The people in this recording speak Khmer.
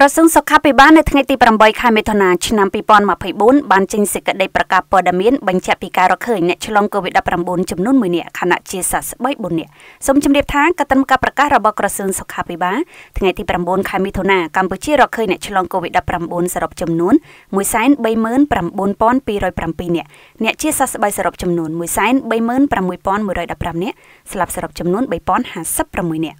ក្រសួងសុខាភិបាលនៅថ្ងៃទី8ខែមិថុនាឆ្នាំ2024បានចេញសេចក្តីប្រកាសព័ត៌មានបញ្ជាក់ពីការរកឃើញអ្នកឆ្លង COVID-19 ចំនួន1នាក់ខណៈជាសះស្បើយ4នាក់សូមជម្រាបថាកតិនការប្រកាសរបស់ក្រសួងសុខាភិបាលថ្ងៃទី9ខែមិថុនាកម្ពុជារកឃើញអ្នកឆ្លង COVID-19 សរុបចំនួន139,207នាក់អ្នកជាសះស្បើយសរុបចំនួន136,115នាក់ស្លាប់សរុបចំនួន3056នាក់